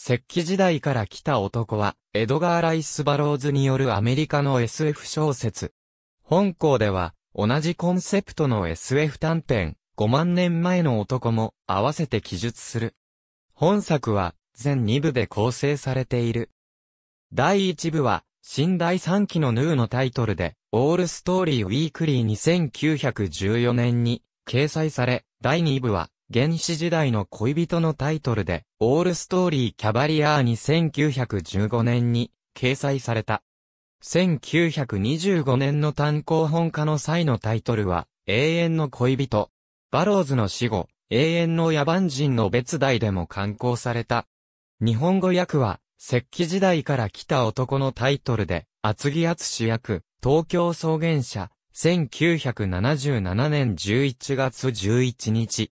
石器時代から来た男は、エドガー・ライス・バローズによるアメリカの SF 小説。本校では、同じコンセプトの SF 短編、5万年前の男も合わせて記述する。本作は全2部で構成されている。第1部は、新第3期のヌーのタイトルで、オールストーリーウィークリー2914年に掲載され、第2部は、原始時代の恋人のタイトルで、オールストーリーキャバリアー2915年に掲載された。1925年の単行本化の際のタイトルは、永遠の恋人。バローズの死後、永遠の野蛮人の別題でも刊行された。日本語訳は、石器時代から来た男のタイトルで、厚木厚役、東京草原社、1977年11月11日。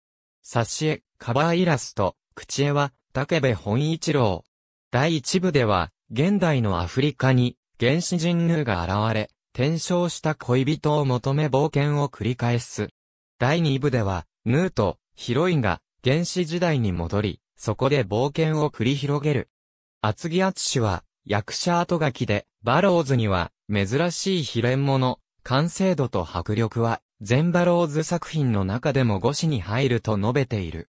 挿絵、カバーイラスト、口絵は、竹部本一郎。第一部では、現代のアフリカに、原始人ヌーが現れ、転生した恋人を求め冒険を繰り返す。第2部では、ヌーとヒロインが原始時代に戻り、そこで冒険を繰り広げる。厚木厚は、役者後書きで、バローズには、珍しい秘伝物、完成度と迫力は、全バローズ作品の中でも5子に入ると述べている。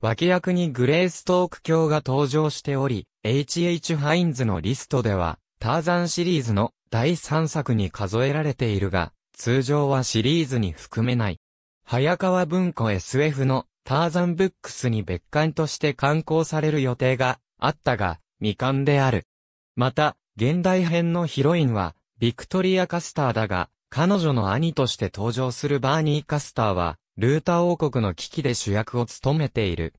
脇役にグレーストーク教が登場しており、H.H. ハインズのリストでは、ターザンシリーズの第3作に数えられているが、通常はシリーズに含めない。早川文庫 SF のターザンブックスに別館として刊行される予定があったが、未完である。また、現代編のヒロインは、ビクトリア・カスターだが、彼女の兄として登場するバーニー・カスターは、ルータ王国の危機で主役を務めている。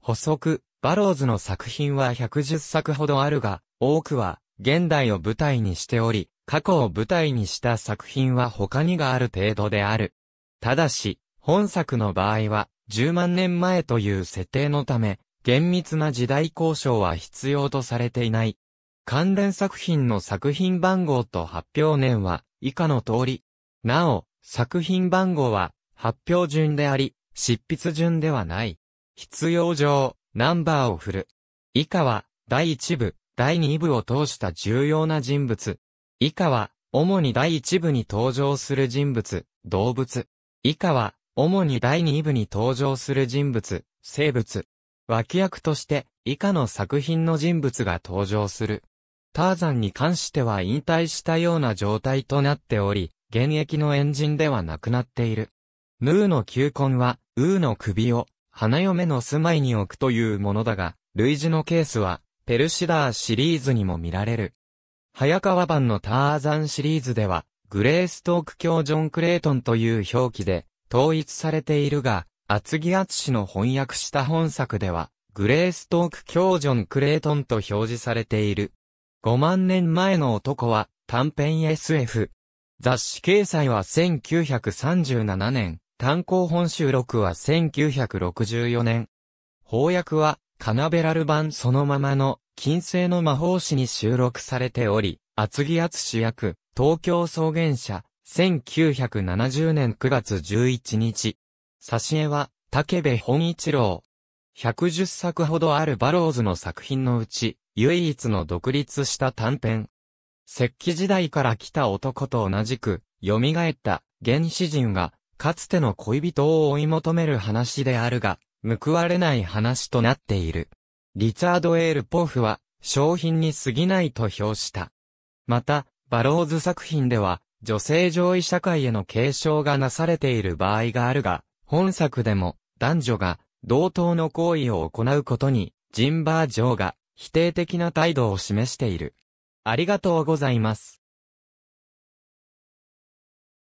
補足、バローズの作品は110作ほどあるが、多くは現代を舞台にしており、過去を舞台にした作品は他にがある程度である。ただし、本作の場合は、10万年前という設定のため、厳密な時代交渉は必要とされていない。関連作品の作品番号と発表年は以下の通り。なお、作品番号は発表順であり、執筆順ではない。必要上、ナンバーを振る。以下は、第1部、第2部を通した重要な人物。以下は、主に第1部に登場する人物、動物。以下は、主に第2部に登場する人物、生物。脇役として、以下の作品の人物が登場する。ターザンに関しては引退したような状態となっており、現役のエンジンではなくなっている。ヌーの球根は、ウーの首を、花嫁の住まいに置くというものだが、類似のケースは、ペルシダーシリーズにも見られる。早川版のターザンシリーズでは、グレーストーク教ジョン・クレイトンという表記で統一されているが、厚木厚の翻訳した本作では、グレーストーク教ジョン・クレイトンと表示されている。5万年前の男は短編 SF。雑誌掲載は1937年、単行本収録は1964年。翻訳はカナベラル版そのままの、金星の魔法師に収録されており、厚木厚役、東京草原社、1970年9月11日。挿絵は、竹部本一郎。110作ほどあるバローズの作品のうち、唯一の独立した短編。石器時代から来た男と同じく、蘇った原始人が、かつての恋人を追い求める話であるが、報われない話となっている。リチャード・エール・ポーフは、商品に過ぎないと評した。また、バローズ作品では、女性上位社会への継承がなされている場合があるが、本作でも、男女が、同等の行為を行うことに、ジンバー・ジョーが、否定的な態度を示している。ありがとうございます。